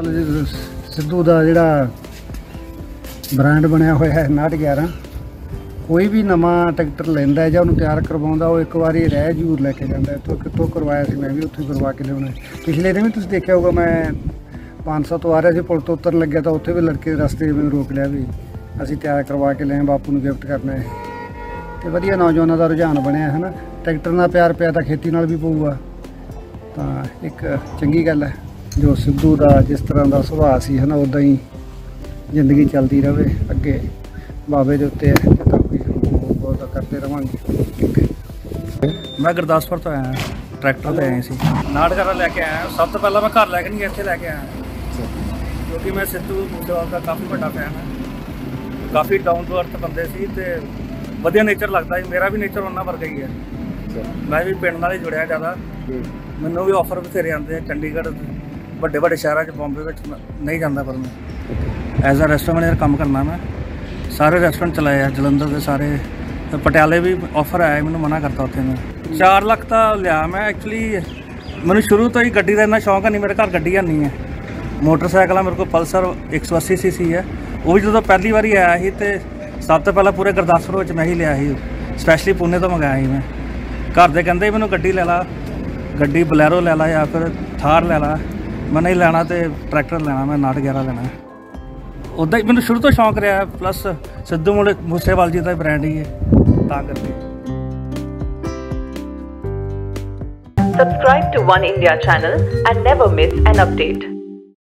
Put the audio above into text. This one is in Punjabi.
ਮਤਲਬ ਜੀ ਸਿੱਧੂ ਦਾ ਜਿਹੜਾ ਬ੍ਰਾਂਡ ਬਣਿਆ ਹੋਇਆ ਹੈ 911 ਕੋਈ ਵੀ ਨਵਾਂ ਟਰੈਕਟਰ ਲੈਂਦਾ ਜਾਂ ਉਹਨੂੰ ਤਿਆਰ ਕਰਵਾਉਂਦਾ, ਉਹ ਇੱਕ ਵਾਰੀ ਰਹਿ ਜੂਰ ਲੈ ਕੇ ਜਾਂਦਾ ਇੱਥੋਂ ਕਿੱਥੋਂ ਕਰਵਾਇਆ ਸੀ ਮੈਂ ਵੀ, ਉੱਥੇ ਕਰਵਾ ਕੇ ਲਿਆਉਣਾ ਪਿਛਲੇ ਦਿਨ ਵੀ ਤੁਸੀਂ ਦੇਖਿਆ ਹੋਊਗਾ, ਮੈਂ 500 ਤੋਂ ਆ ਰਿਹਾ ਸੀ ਪੁਲ ਤੋਂ ਉਤਰਨ ਲੱਗਿਆ ਤਾਂ ਉੱਥੇ ਵੀ ਲੜਕੇ ਰਸਤੇ ਮੈਨੂੰ ਰੋਕ ਲਿਆ ਵੀ ਅਸੀਂ ਤਿਆਰ ਕਰਵਾ ਕੇ ਲਿਆਏ, ਬਾਪੂ ਨੂੰ ਗਿਫਟ ਕਰਨਾ ਹੈ। ਤੇ ਵਧੀਆ ਨੌਜਵਾਨਾਂ ਦਾ ਰੁਝਾਨ ਬਣਿਆ ਹੈ ਨਾ। ਟਰੈਕਟਰ ਨਾਲ ਪਿਆਰ ਪਿਆ ਤਾਂ ਖੇਤੀ ਨਾਲ ਵੀ ਪਊਗਾ। ਤਾਂ ਇੱਕ ਚੰਗੀ ਗੱਲ ਹੈ। ਜੋ ਸਿੱਧੂ ਦਾ ਜਿਸ ਤਰ੍ਹਾਂ ਦਾ ਸੁਭਾਅ ਸੀ ਹਨਾ ਉਦਾਂ ਹੀ ਜ਼ਿੰਦਗੀ ਚੱਲਦੀ ਰਵੇ ਅੱਗੇ। ਬਾਬੇ ਦੇ ਉੱਤੇ ਕੋਈ ਬਹੁਤ ਕਰਦੇ ਰਵਾਂਗੇ। ਮੈਂ ਗੁਰਦਾਸਪੁਰ ਤੋਂ ਆਇਆ ਟਰੈਕਟਰ ਤੇ ਆਏ ਸੀ। ਨਾਟਕਰਾ ਲੈ ਕੇ ਆਇਆ ਸਭ ਤੋਂ ਪਹਿਲਾਂ ਮੈਂ ਘਰ ਲੈ ਕੇ ਨਹੀਂ ਇੱਥੇ ਲੈ ਕੇ ਆਇਆ। ਕਿਉਂਕਿ ਮੈਂ ਸਿੱਧੂ ਮੂਸੇਵਾਲ ਦਾ ਕਾਫੀ ਵੱਡਾ ਫੈਨ ਹਾਂ। ਕਾਫੀ ਡਾਊਨ ਟੂ ਅਰਥ ਬੰਦੇ ਸੀ ਤੇ ਵਧੀਆ ਨੇਚਰ ਲੱਗਦਾ ਸੀ ਮੇਰਾ ਵੀ ਨੇਚਰ ਉਹਨਾਂ ਵਰਗਾ ਹੀ ਹੈ। ਮੈਂ ਵੀ ਪਿੰਡ ਨਾਲ ਹੀ ਜੁੜਿਆ ਜ਼ਿਆਦਾ। ਮੈਨੂੰ ਵੀ ਆਫਰ ਬਥੇਰੇ ਆਉਂਦੇ ਆ ਚੰਡੀਗੜ੍ਹ ਵੱਡੇ ਵੱਡੇ ਸ਼ਹਿਰਾਂ 'ਚ ਬੰਬੇ ਵਿੱਚ ਮੈਂ ਨਹੀਂ ਜਾਂਦਾ ਪਰ ਮੈਂ। ਐਜ਼ ਅ ਰੈਸਟੋਰੈਂਟ ਮੈਨੇਜਰ ਕੰਮ ਕਰਨਾ ਮੈਂ। ਸਾਰੇ ਰੈਸਟੋਰੈਂਟ ਚਲਾਏ ਆ, ਜਲੰਧਰ ਦੇ ਸਾਰੇ। ਤੇ ਪਟਿਆਲੇ ਵੀ ਆਫਰ ਆਇਆ, ਮੈਨੂੰ ਮਨਾ ਕਰਤਾ ਉੱਥੇ ਮੈਂ। 4 ਲੱਖ ਤਾਂ ਲਿਆ ਮੈਂ ਐਕਚੁਅਲੀ ਮੈਨੂੰ ਸ਼ੁਰੂ ਤੋਂ ਹੀ ਗੱਡੀ ਦਾ ਇੰਨਾ ਸ਼ੌਂਕ ਹੈ ਨਹੀਂ ਮੇਰੇ ਘਰ ਗੱਡੀ ਹੈ ਨਹੀਂ ਹੈ। ਮੋਟਰਸਾਈਕਲ ਆ ਮੇਰੇ ਕੋਲ ਪਲਸਰ 180 ਸੀਸੀ ਹੈ। ਉਹ ਵੀ ਜਦੋਂ ਪਹਿਲੀ ਵਾਰੀ ਆਇਆ ਸੀ ਤੇ ਸਭ ਤੋਂ ਪਹਿਲਾਂ ਪੂਰੇ ਗੁਰਦਾਸਪੁਰ ਵਿੱਚ ਮੈਂ ਹੀ ਲਿਆ ਸੀ। ਸਪੈਸ਼ਲੀ ਪੁਣੇ ਤੋਂ ਮੰਗਾਇਆ ਸੀ ਮੈਂ। ਘਰ ਦੇ ਕਹਿੰਦੇ ਸੀ ਮੈਨੂੰ ਗੱਡੀ ਲੈ ਲਾ, ਗੱਡੀ ਬਲੈਰੋ ਲੈ ਲਾ ਜਾਂ ਫਿਰ ਥਾਰ ਲੈ ਲਾ। ਮੈਂ ਨਹੀਂ ਲੈਣਾ ਤੇ ਟਰੈਕਟਰ ਲੈਣਾ, ਮੈਂ 911 ਲੈਣਾ ਉਦਾਂ ਹੀ ਮੈਨੂੰ ਸ਼ੁਰੂ ਤੋਂ ਸ਼ੌਂਕ ਰਿਹਾ ਪਲੱਸ ਸਿੱਧੂ ਮੂਲੇ, ਮੂਸੇਵਾਲ ਜੀ ਦਾ ਬ੍ਰਾਂਡ ਹੀ ਹੈ, ਤਾਂ ਕਰਕੇ Subscribe to One India channel and never miss an update.